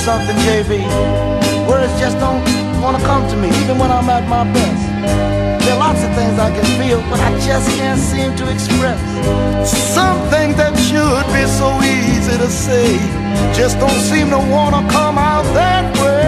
something, JB. Words just don't want to come to me, even when I'm at my best. There are lots of things I can feel, but I just can't seem to express. Some things that should be so easy to say just don't seem to want to come out that way.